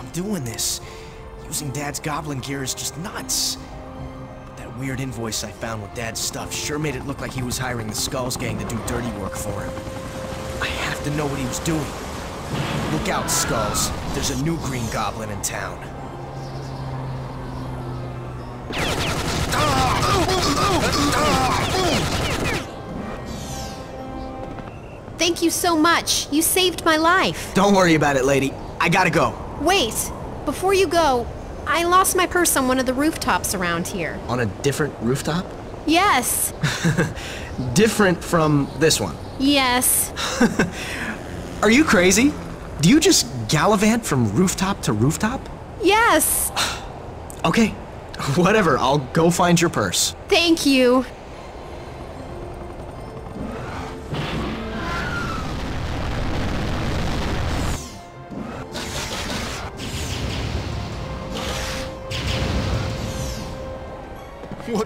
I'm doing this. Using Dad's goblin gear is just nuts. But that weird invoice I found with Dad's stuff sure made it look like he was hiring the Skulls gang to do dirty work for him. I have to know what he was doing. Look out, Skulls. There's a new Green Goblin in town. Thank you so much. You saved my life. Don't worry about it, lady. I gotta go. Wait, before you go, I lost my purse on one of the rooftops around here. On a different rooftop? Yes. Different from this one. Yes. Are you crazy? Do you just gallivant from rooftop to rooftop? Yes. Okay, whatever. I'll go find your purse. Thank you.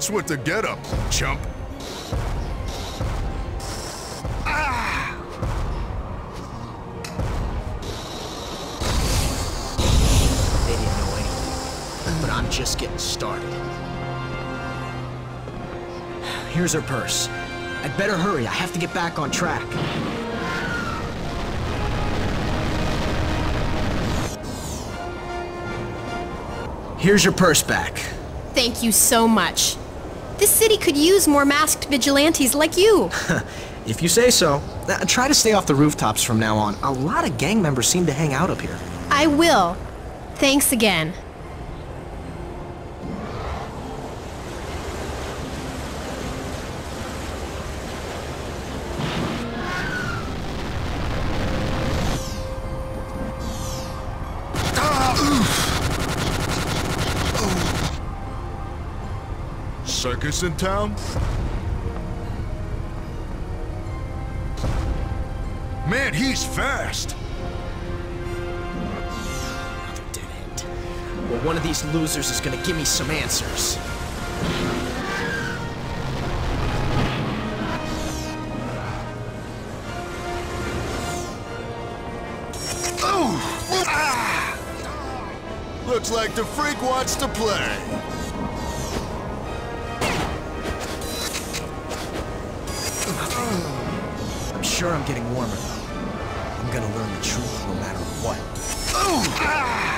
What's with the getup, chump? They didn't know anything. But I'm just getting started. Here's her purse. I'd better hurry. I have to get back on track. Here's your purse back. Thank you so much. This city could use more masked vigilantes like you. If you say so. Uh, try to stay off the rooftops from now on. A lot of gang members seem to hang out up here. I will. Thanks again. Circus in town? Man, he's fast. Another dead end. Well, one of these losers is gonna give me some answers. Oh, ah! Looks like the freak wants to play. Sure I'm getting warmer, though. I'm gonna learn the truth no matter what. Who's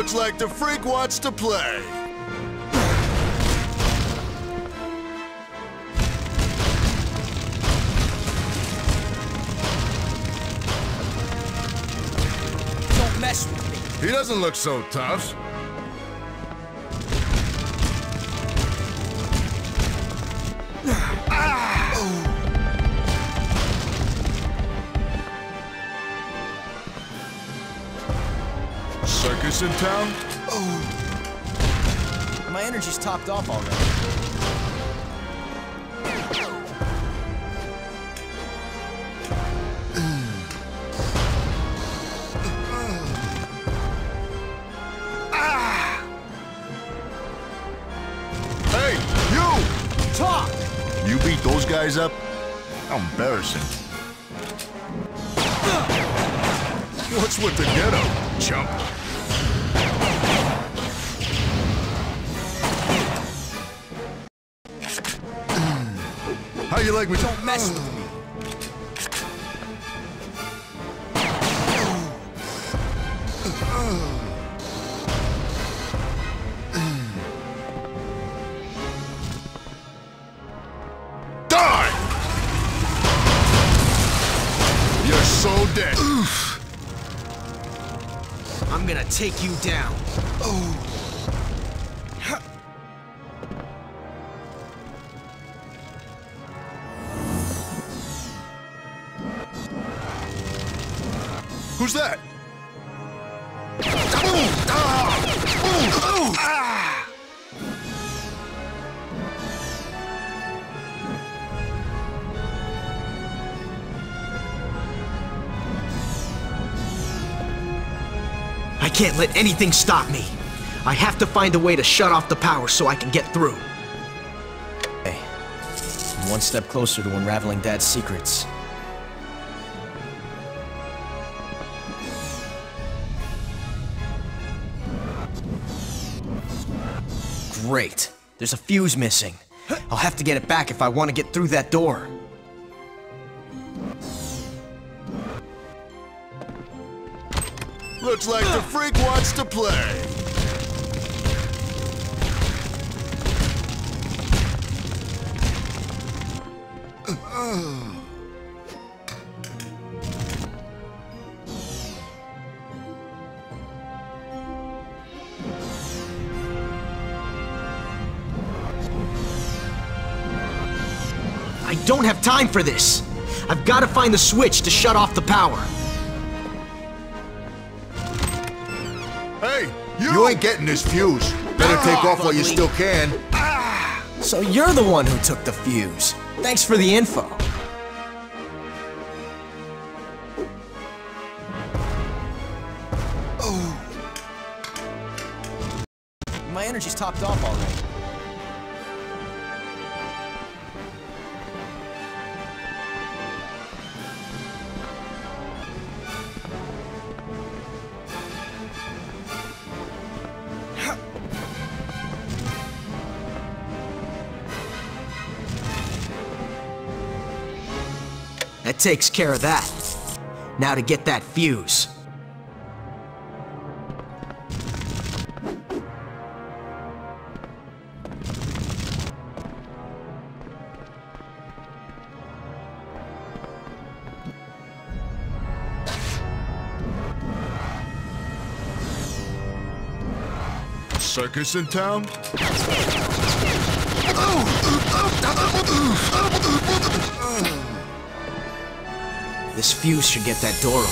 Looks like the freak wants to play. Don't mess with me. He doesn't look so tough. In town? Oh. My energy's topped off already. Hey, you! You beat those guys up? How embarrassing. What's with the getup, chump? Don't mess with me. Die! You're so dead. I'm gonna take you down. Can't let anything stop me. I have to find a way to shut off the power so I can get through. Hey, I'm one step closer to unraveling Dad's secrets. Great. There's a fuse missing. I'll have to get it back if I want to get through that door. Looks like the freak wants to play. I don't have time for this. I've got to find the switch to shut off the power. You! You ain't getting this fuse. Better ah, take off while you still can. Ah. So you're the one who took the fuse. Thanks for the info. Oh. My energy's topped off already. Takes care of that. Now to get that fuse. Circus in town? This fuse should get that door open.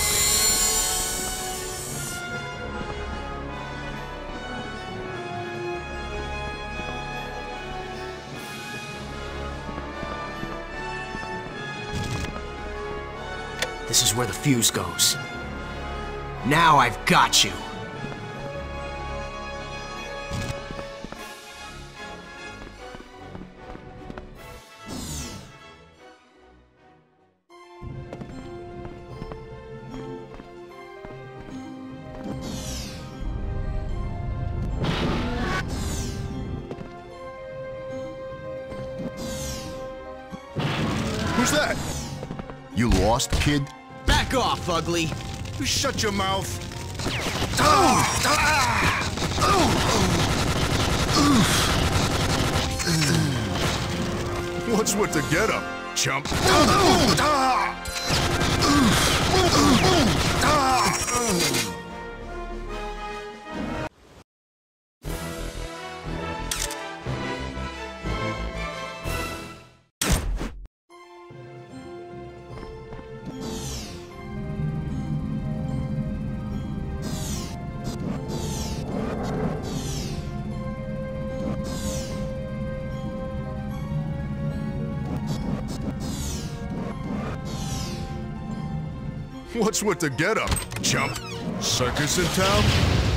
This is where the fuse goes. Now I've got you. Lost, kid? Back off, ugly. You shut your mouth. What's with the getup, chump? What's with the getup, chump? Circus in town?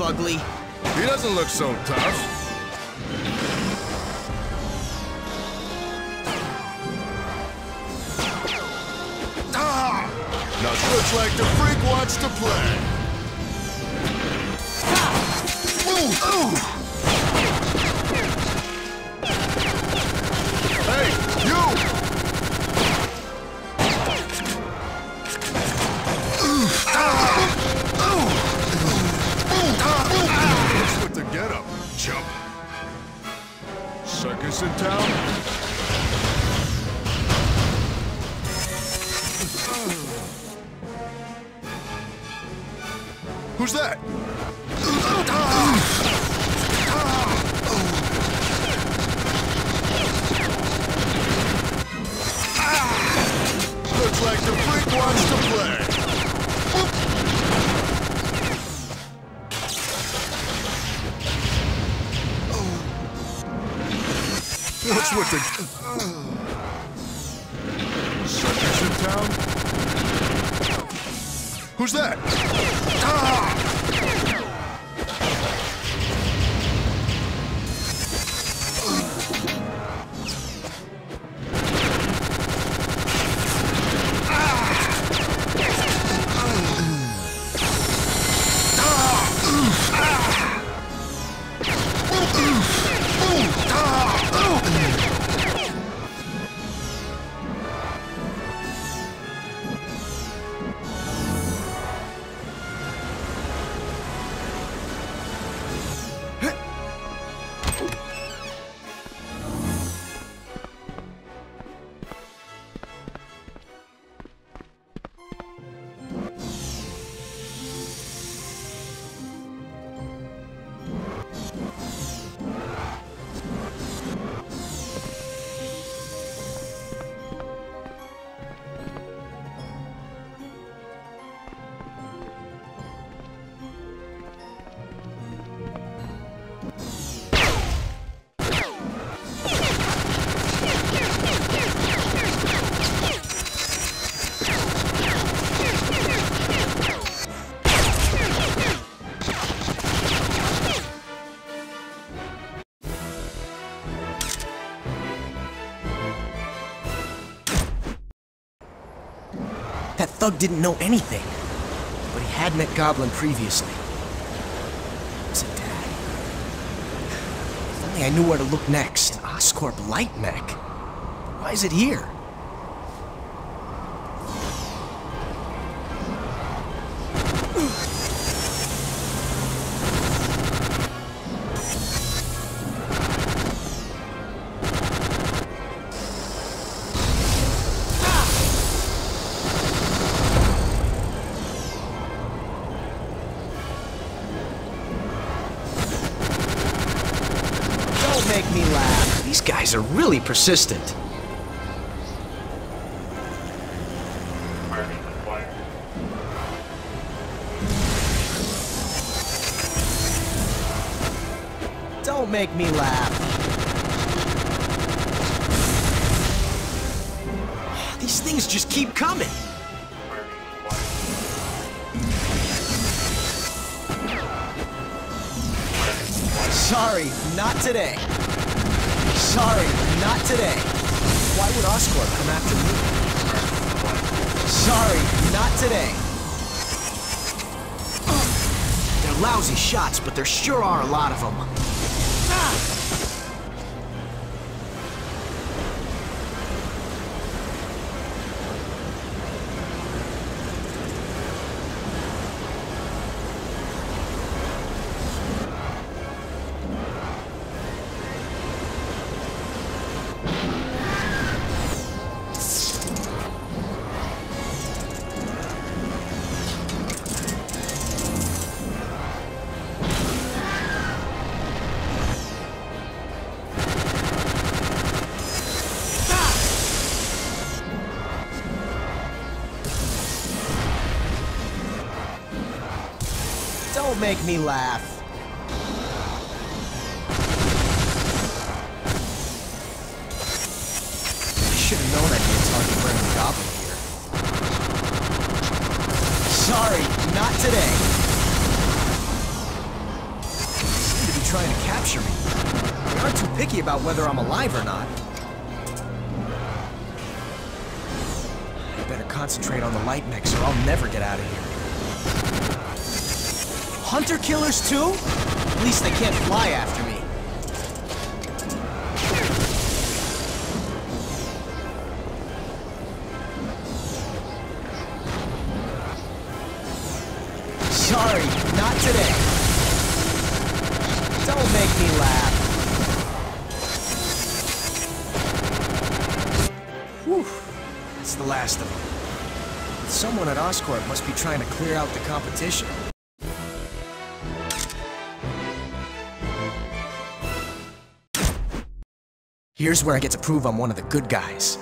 Ugly. He doesn't look so tough. Ah! Now looks like the freak wants to play. Hey, in town? Oh. Who's that? Thug didn't know anything. But he had met Goblin previously. Was it Dad? If only I knew where to look next. An Oscorp Light Mech. Why is it here? Persistent. Don't make me laugh. These things just keep coming. Sorry, not today. Sorry, not today. Why would Oscorp come after me? Sorry, not today. They're lousy shots, but there sure are a lot of them. Make me laugh. Too? At least they can't fly after me. Sorry, not today. Don't make me laugh. Whew, that's the last of them. Someone at Oscorp must be trying to clear out the competition. Here's where I get to prove I'm one of the good guys.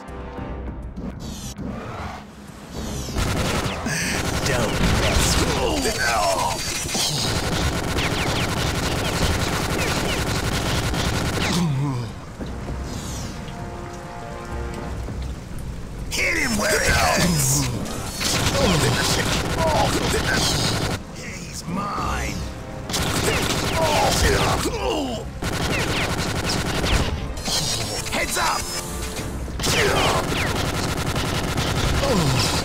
You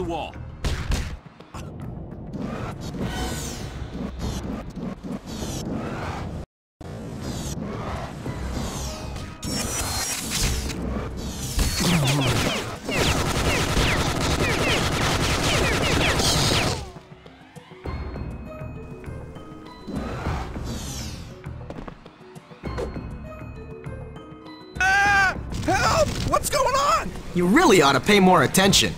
the wall. Ah! Help! What's going on? You really ought to pay more attention.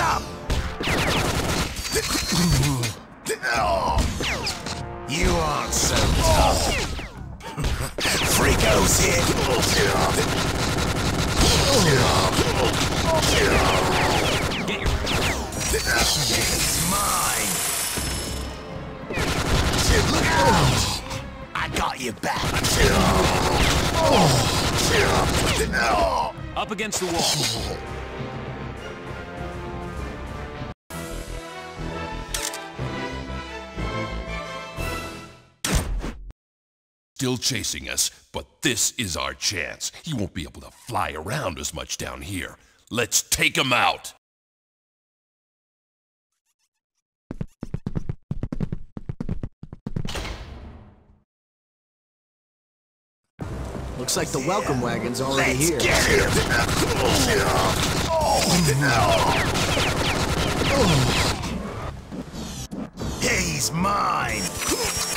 Up! You aren't so tough. Freako's here. Get your It's mine. Look out! I got you back. up against the wall. Still chasing us, but this is our chance. He won't be able to fly around as much down here. Let's take him out. Looks like the welcome wagon's already Let's here. get him. Oh, He's mine.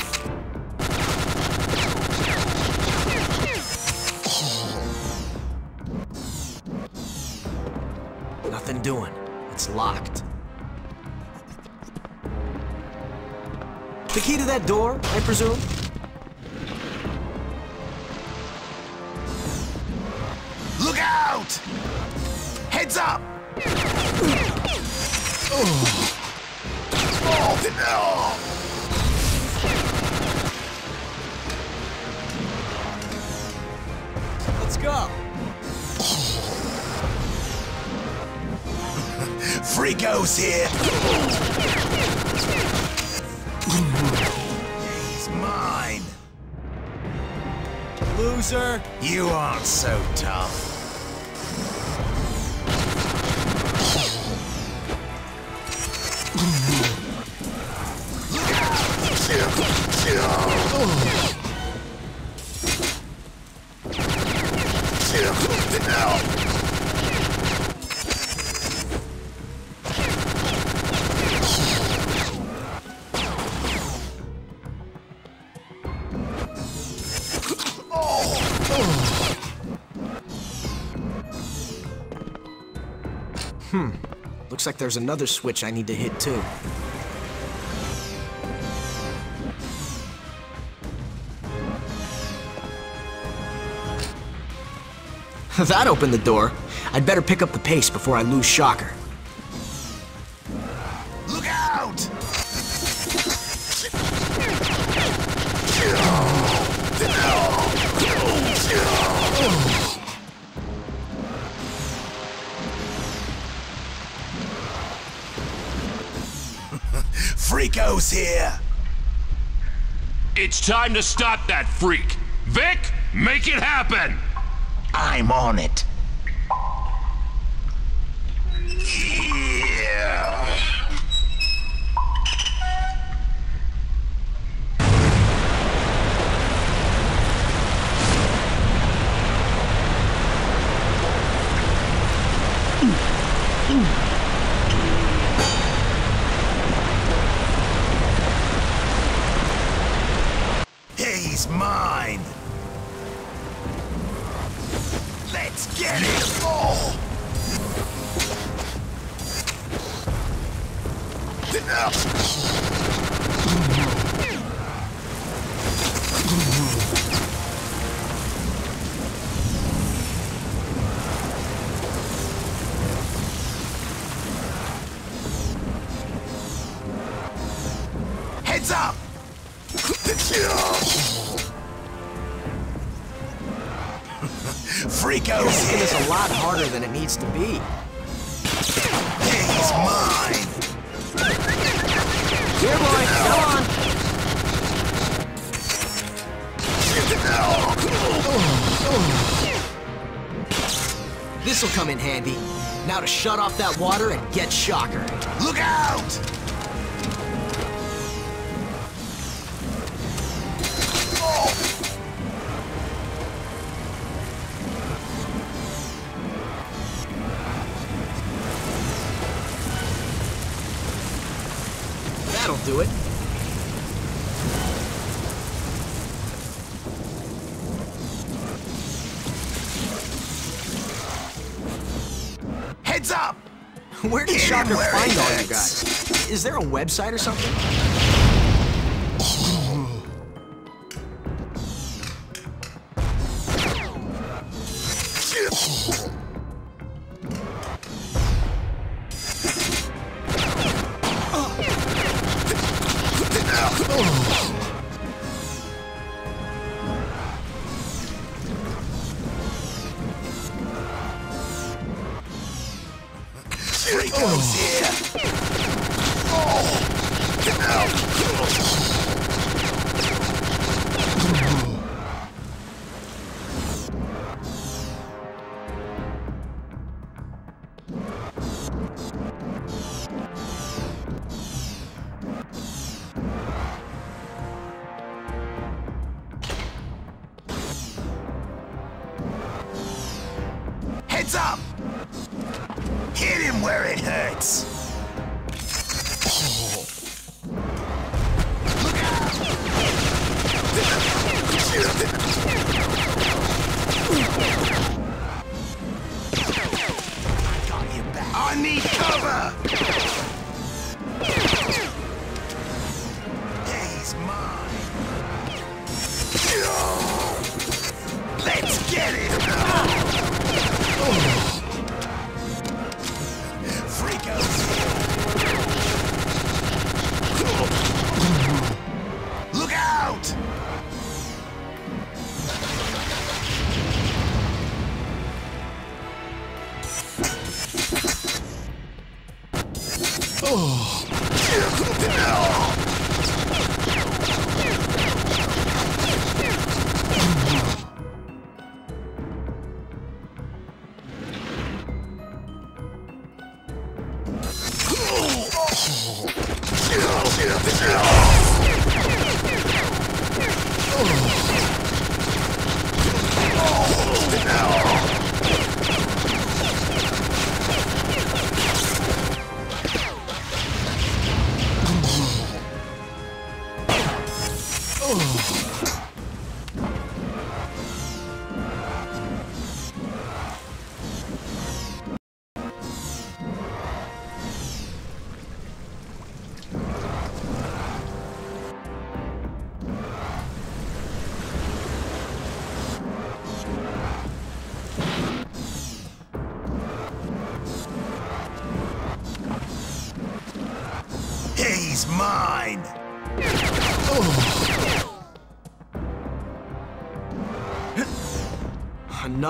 Nothing doing. It's locked. The key to that door, I presume? Look out! Heads up! Let's go. Freako's here. He's mine. Loser. You aren't so tough. Looks like there's another switch I need to hit too. that opened the door. I'd better pick up the pace before I lose Shocker. Time to stop that freak. Vic, make it happen! I'm on it. Needs to be. He's mine! Here, boy, come on. This'll come in handy. Now to shut off that water and get Shocker. Look out! Website or something? Let's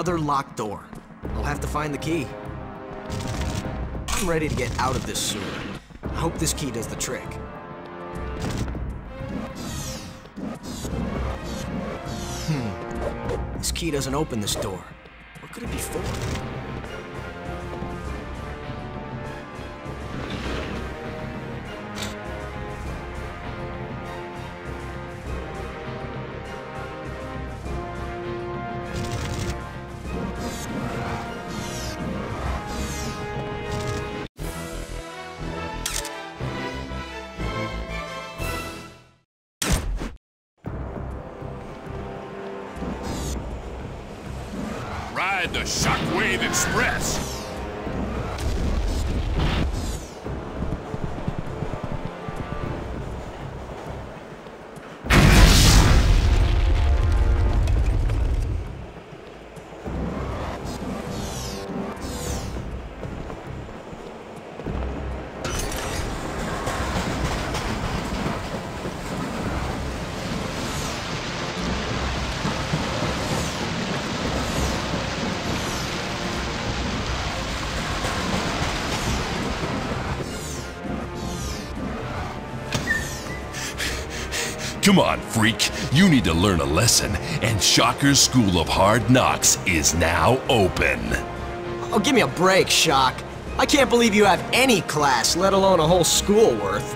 Another locked door. I'll have to find the key. I'm ready to get out of this sewer. I hope this key does the trick. Hmm. This key doesn't open this door. The Shockwave Express. Come on, freak. You need to learn a lesson, and Shocker's School of Hard Knocks is now open. Oh, give me a break, Shock. I can't believe you have any class, let alone a whole school worth.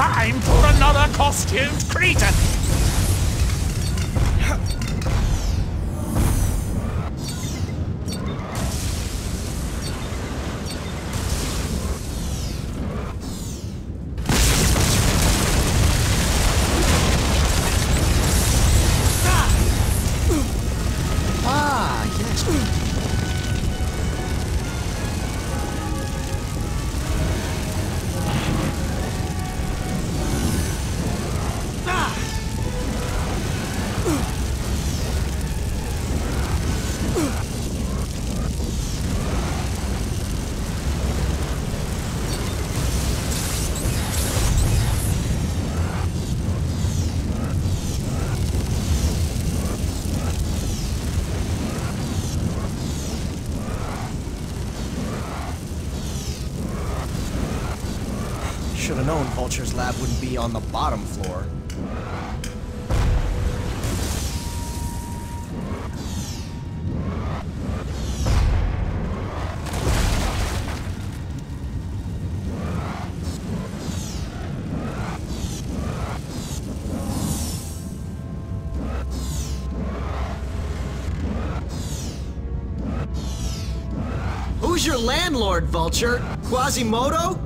Time for another costumed Vulture's lab wouldn't be on the bottom floor. Who's your landlord, Vulture? Quasimodo?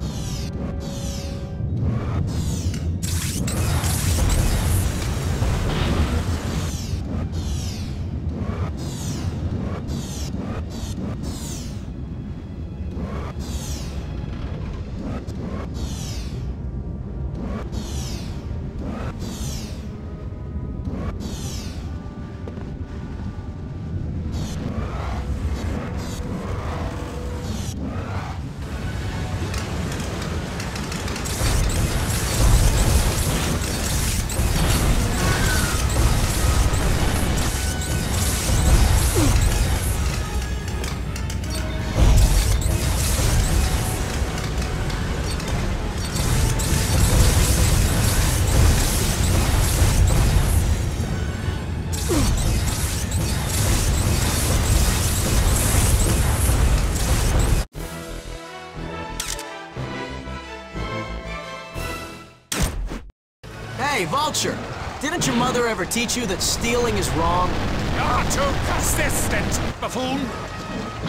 Hey, Vulture! Didn't your mother ever teach you that stealing is wrong? You're too persistent, buffoon.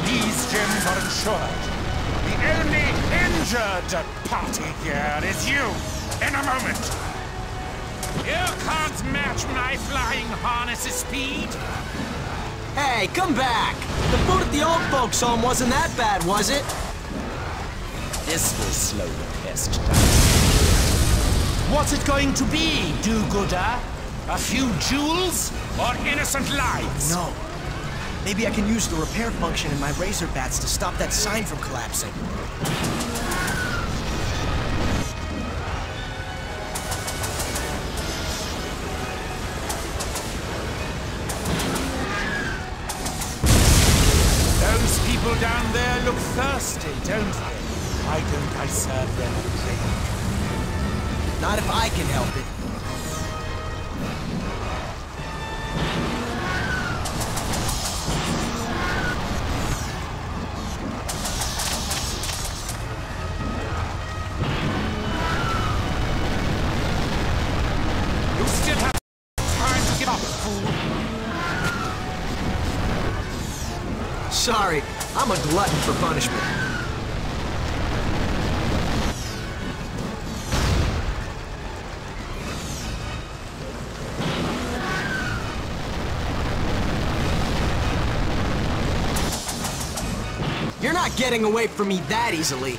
These gems are insured. The only injured party here is you, in a moment. You can't match my flying harness's speed. Hey, come back! The food at the old folks' home wasn't that bad, was it? This will slow the pest down. What's it going to be, do-gooder? A few jewels or innocent lives? No. Maybe I can use the repair function in my razor bats to stop that sign from collapsing. Those people down there look thirsty, don't they? Why don't I serve them? Not if I can help it. Getting away from me that easily.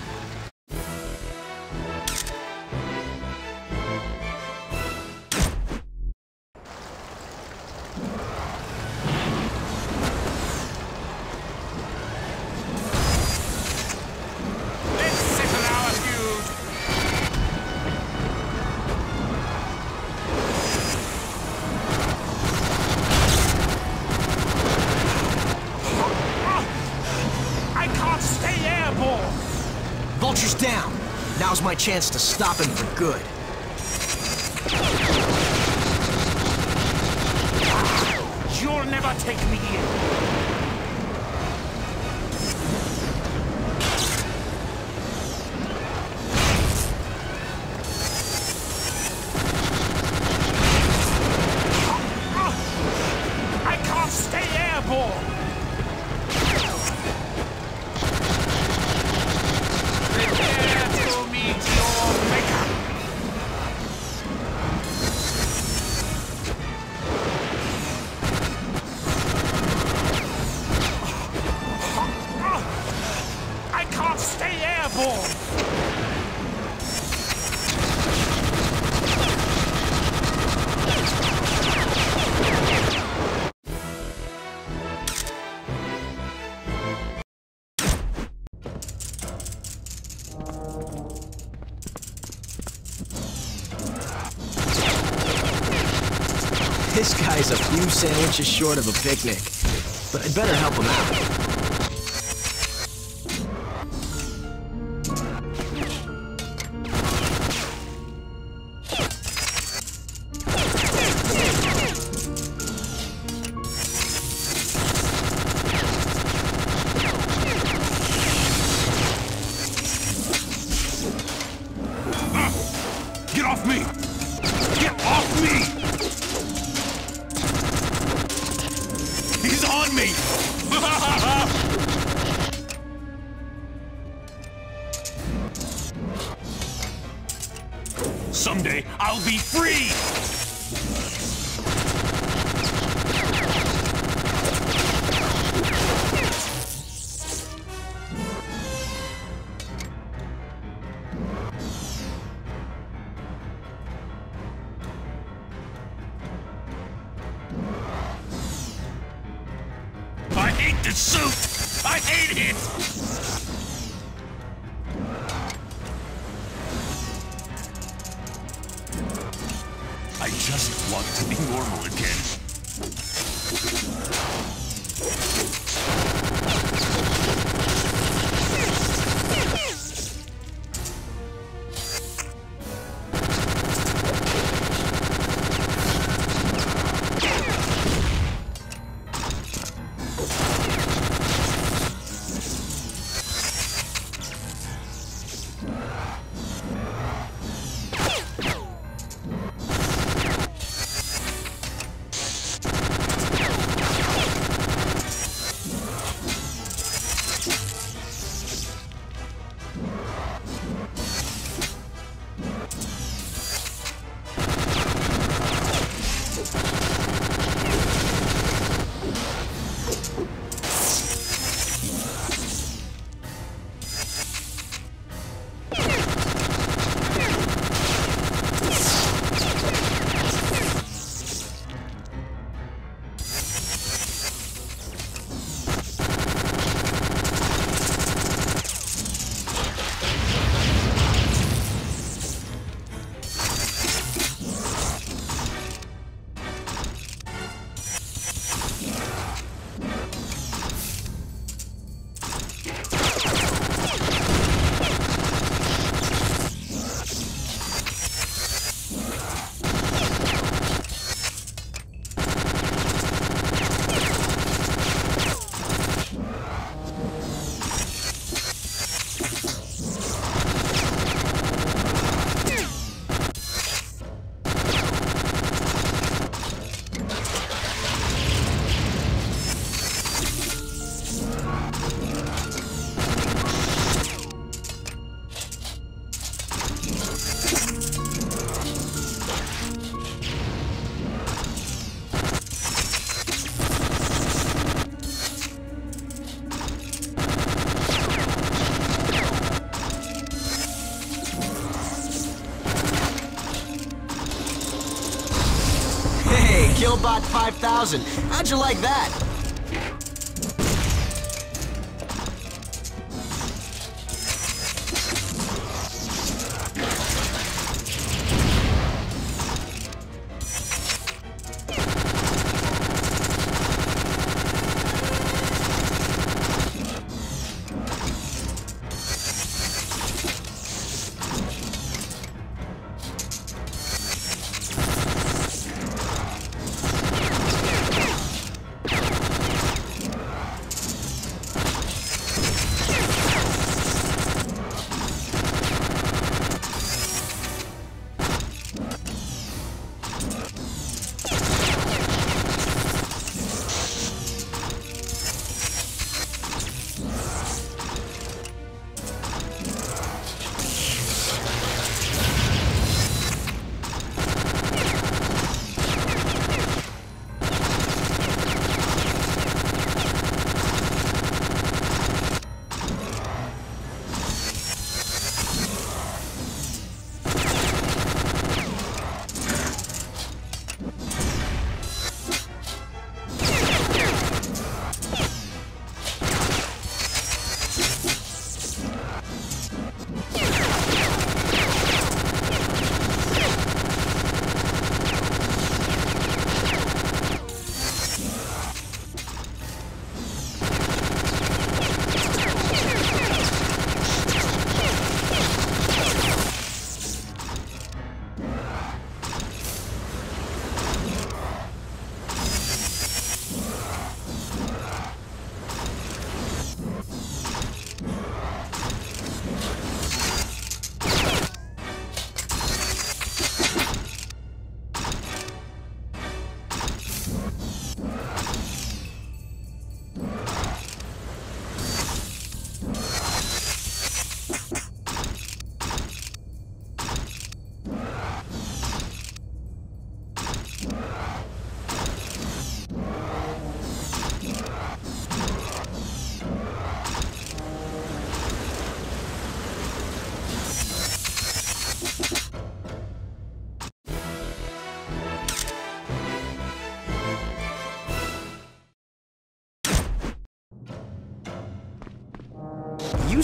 Now's my chance to stop him for good. You'll never take me in. Sandwiches short of a picnic. But I'd better help him out. Suit! I hate it! 5000. How'd you like that?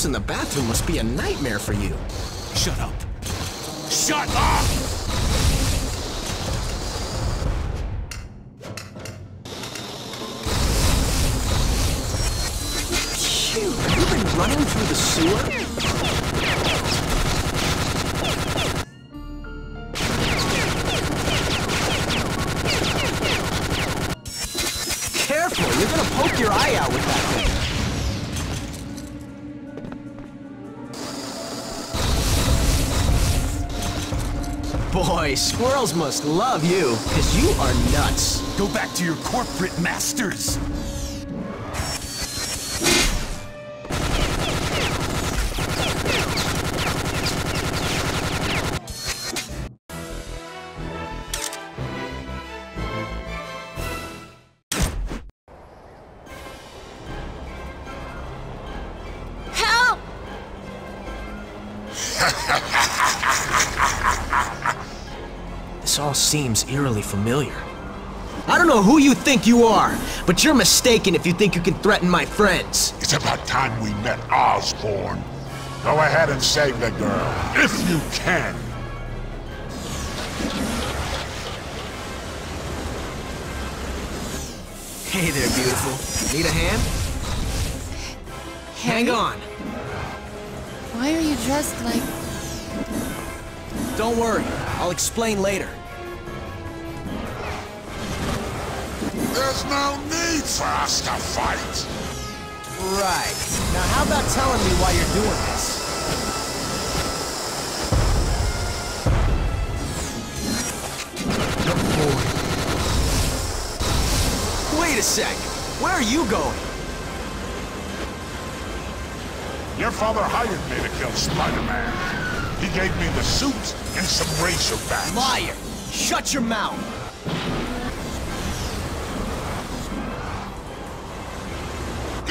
Using the bathroom must be a nightmare for you. Shut up. Shut up! Phew, have you been running through the sewer? Squirrels must love you, because you are nuts. Go back to your corporate masters. Seems eerily familiar. I don't know who you think you are, but you're mistaken if you think you can threaten my friends. It's about time we met Osborn. Go ahead and save the girl, if you can. Hey there, beautiful. Need a hand? Hang on. Why are you dressed like... Don't worry. I'll explain later. There's no need for us to fight. Right. Now how about telling me why you're doing this? Wait a sec. Where are you going? Your father hired me to kill Spider-Man. He gave me the suit and some razor bats. Liar! Shut your mouth!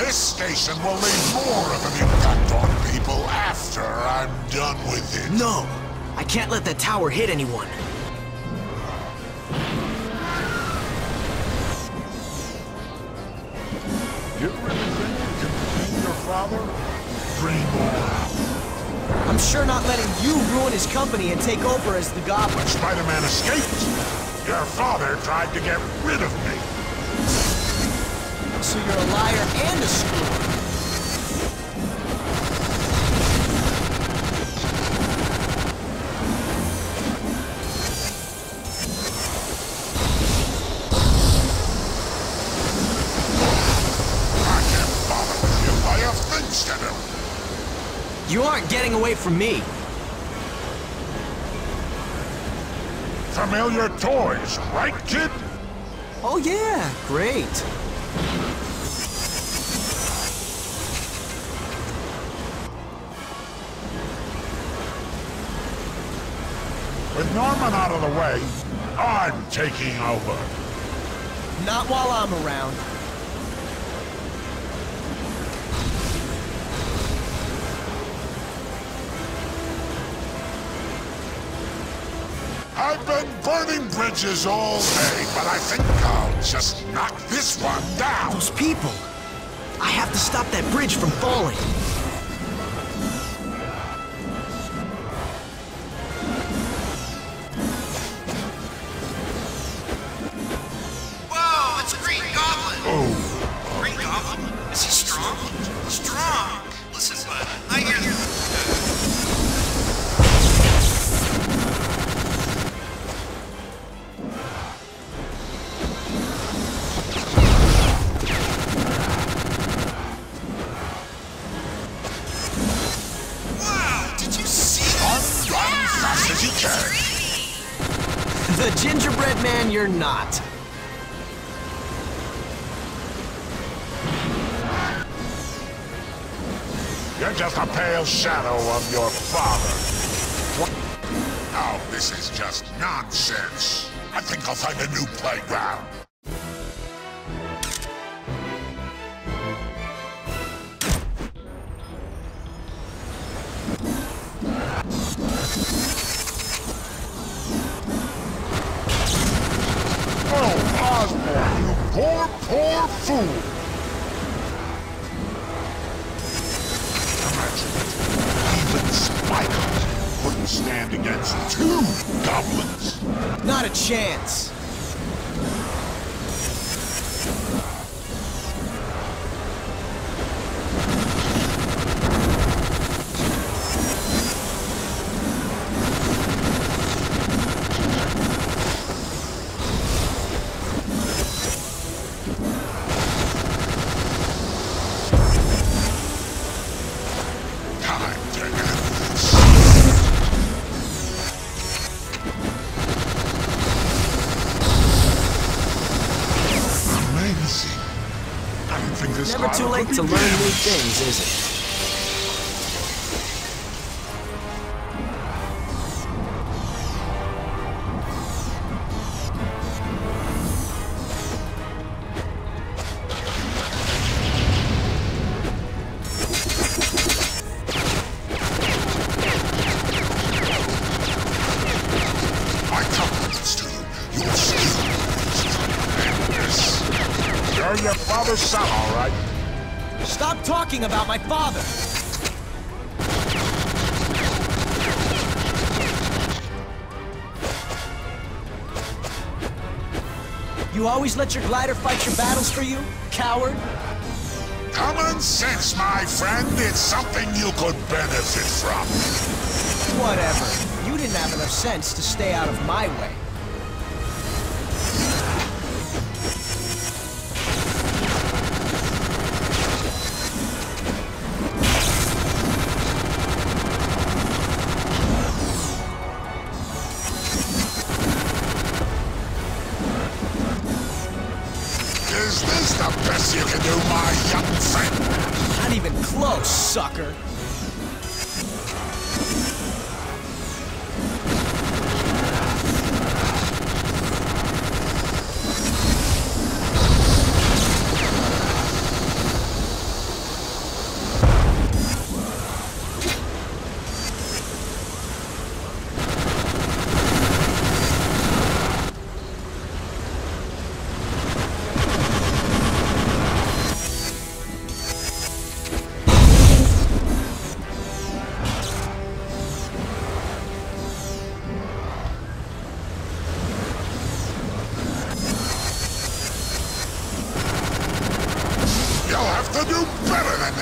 This station will leave more of an impact on people after I'm done with it. No! I can't let that tower hit anyone. You really think you can your father? I'm sure not letting you ruin his company and take over as the goblin. But Spider-Man escaped! Your father tried to get rid of me. So you're a liar and a screwer. I can't bother with you. I have things to do. You aren't getting away from me. Familiar toys, right, kid? Oh yeah, great. With Norman out of the way, I'm taking over. Not while I'm around. I've been burning bridges all day, but I think I'll just knock this one down. Those people! I have to stop that bridge from falling. Shadow of your to learn new things, is it? Always let your glider fight your battles for you, coward? Common sense, my friend. It's something you could benefit from. Whatever. You didn't have enough sense to stay out of my way.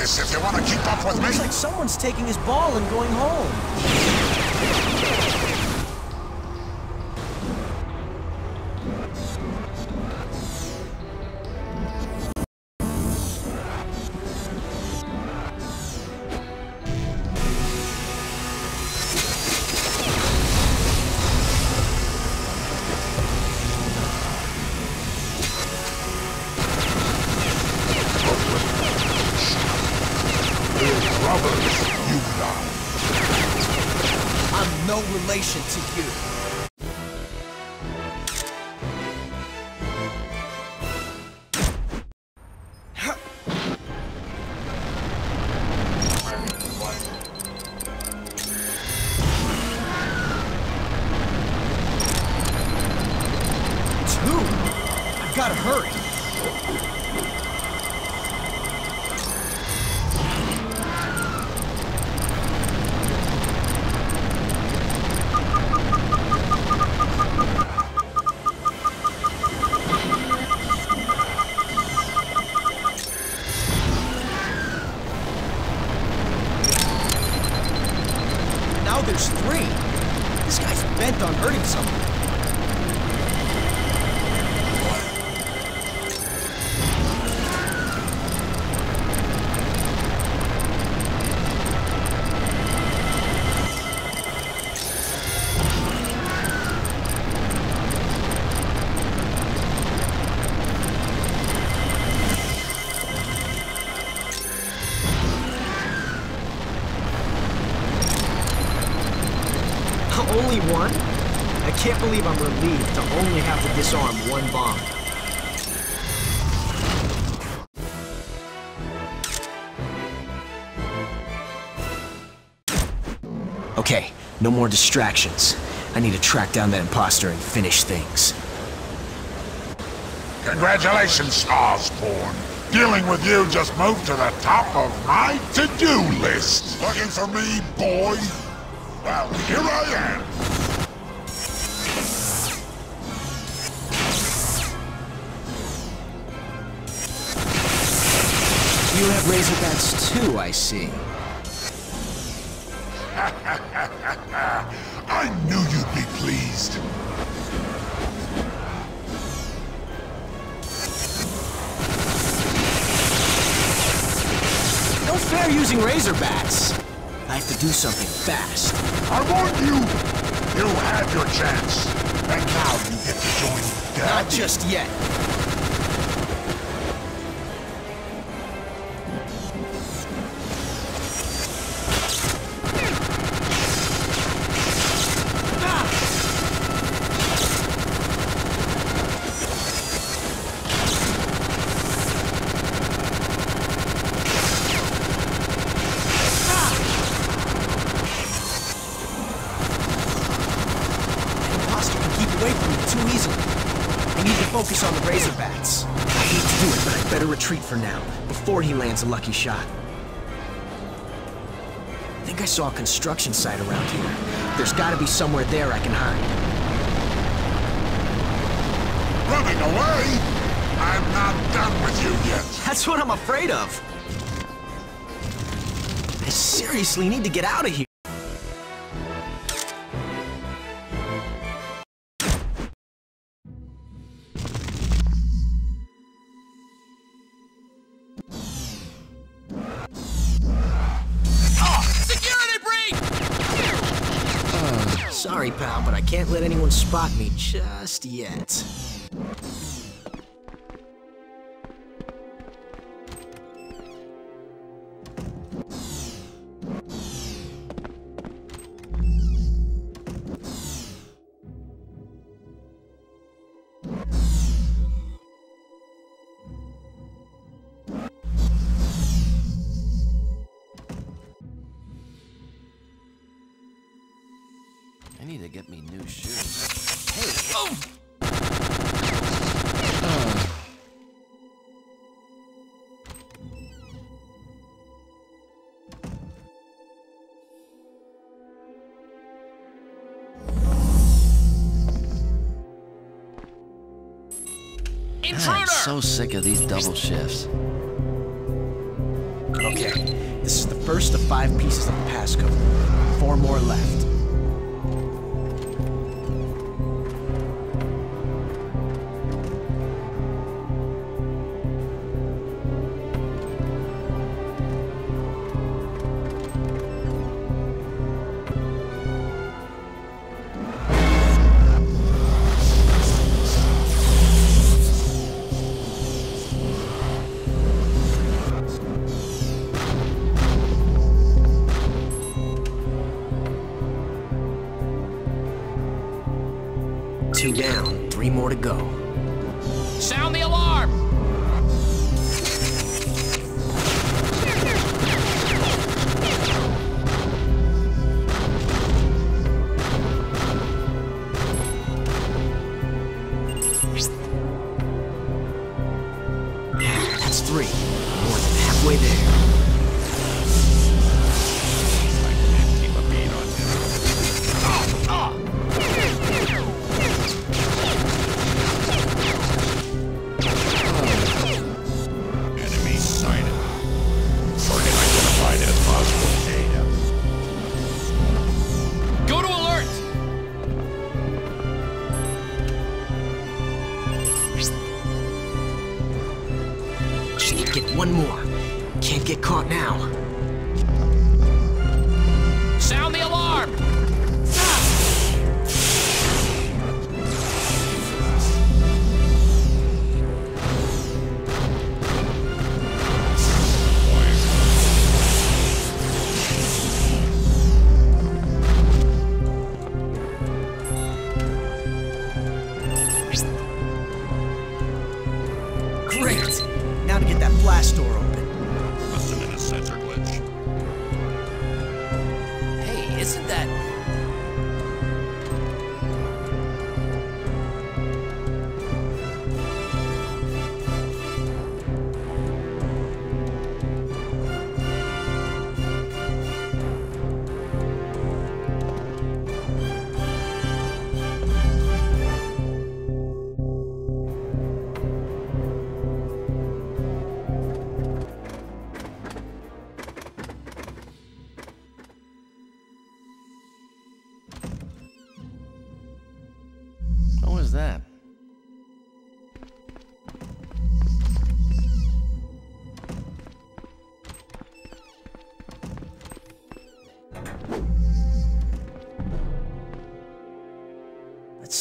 This if you want to keep up with me. Looks like someone's taking his ball and going home. Have to disarm one bomb. Okay, no more distractions. I need to track down that imposter and finish things. Congratulations, Osborn. Dealing with you just moved to the top of my to-do list. Looking for me, boy? Well, here I am. You have Razorbats too, I see. I knew you'd be pleased. No fair using Razorbats. I have to do something fast. I warned you. You had your chance. And now you get to join Daddy. Not just yet. Lucky shot. I think I saw a construction site around here. There's gotta be somewhere there I can hide. Running away? I'm not done with you yet. That's what I'm afraid of. I seriously need to get out of here. Sorry, pal, but I can't let anyone spot me just yet. sick of these double shifts. Okay, this is the first of five pieces of the pass code. Four more left.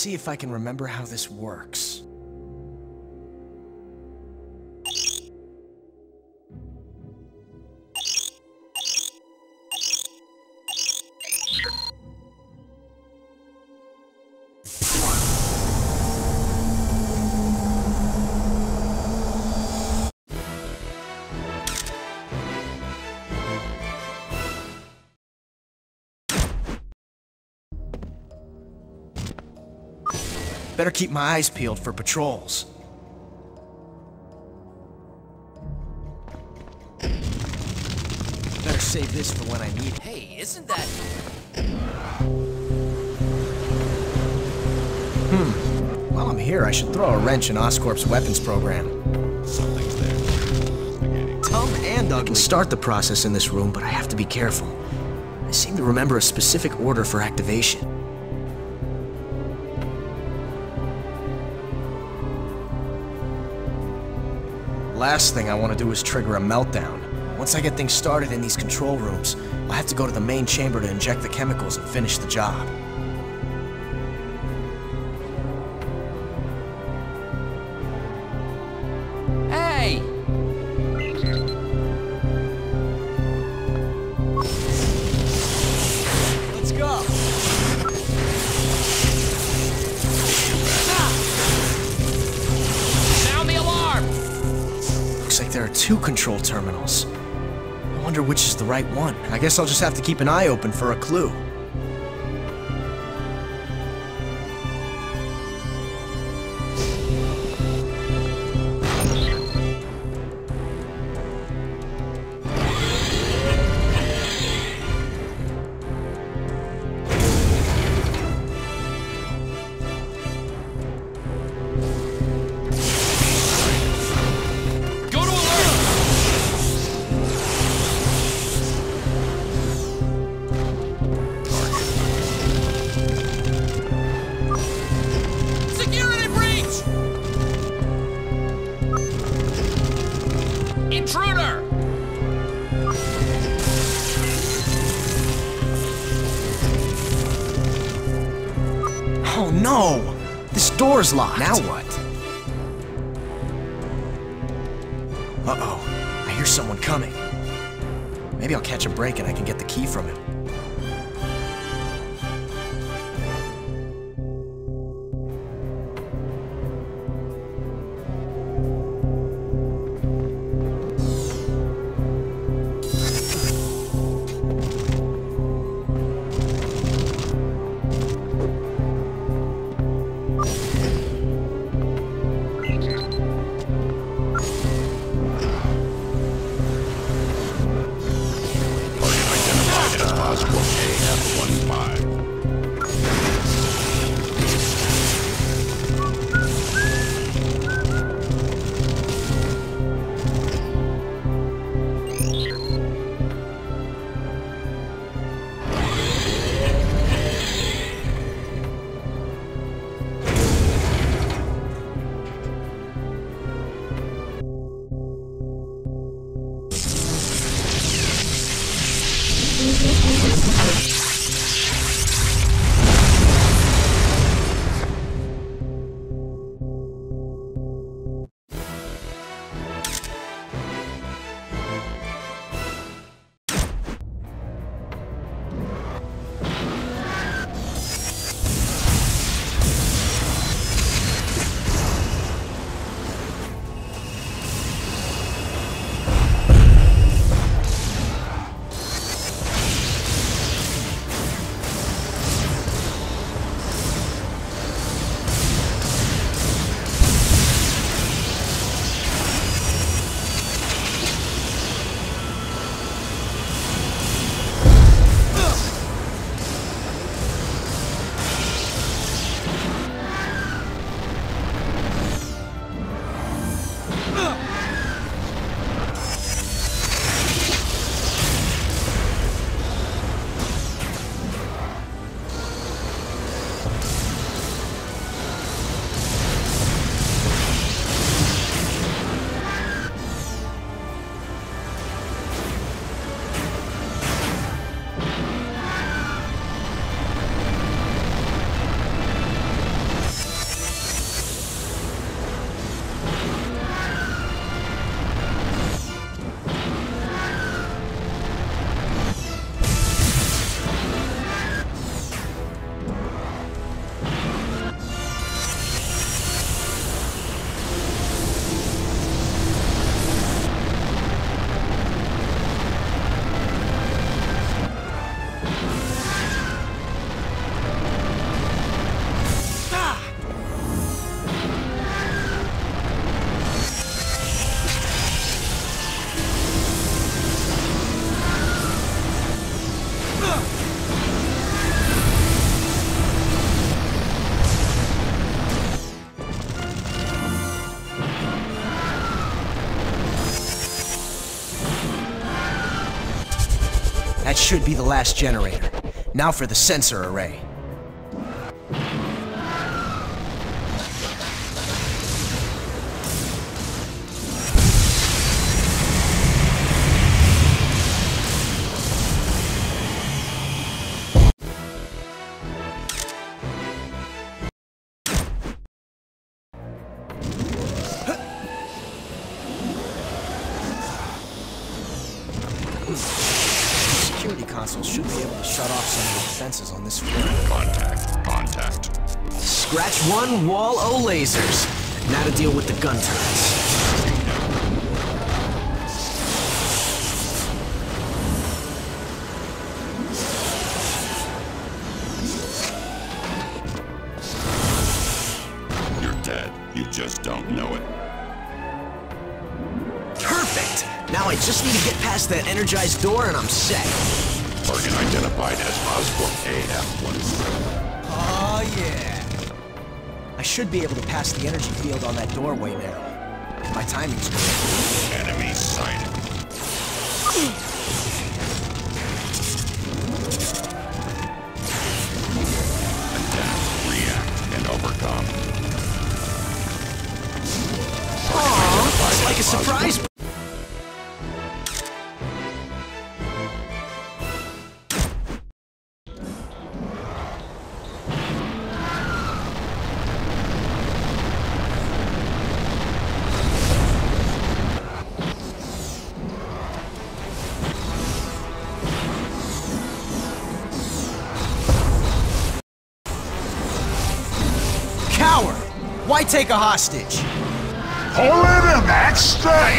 See if I can remember how this works. Better keep my eyes peeled for patrols. Better save this for when I need it. Hey, isn't that... Hmm. While I'm here, I should throw a wrench in Oscorp's weapons program. Something's there. Tom and Ugly can start the process in this room, but I have to be careful. I seem to remember a specific order for activation. Last thing I want to do is trigger a meltdown. Once I get things started in these control rooms, I'll have to go to the main chamber to inject the chemicals and finish the job. Two control terminals. I wonder which is the right one. I guess I'll just have to keep an eye open for a clue. Door's locked. Now what? Uh-oh. I hear someone coming. Maybe I'll catch a break and I can get the key from him. Be the last generator. Now for the sensor array. Dead. You just don't know it. Perfect! Now I just need to get past that energized door and I'm set. Target identified as Osborn AF-15. Oh yeah. I should be able to pass the energy field on that doorway now. My timing's good. Enemy sighted. like a surprise. Coward! Why take a hostage? Pull it, and that's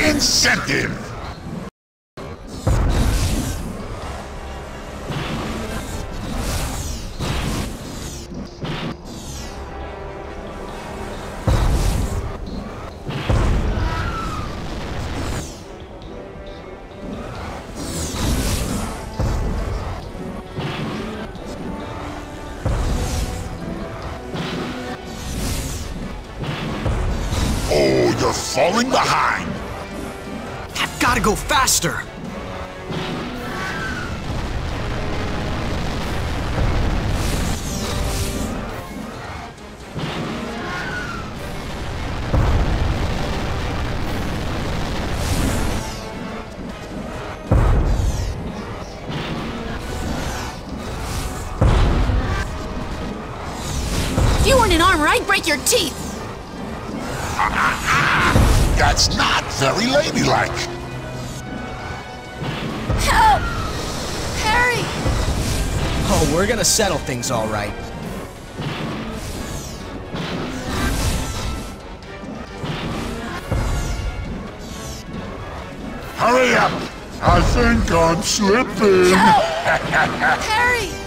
incentive. your teeth! That's not very ladylike. Help! Harry! Oh, we're gonna settle things all right. Hurry up! I think I'm slipping! Help! Harry!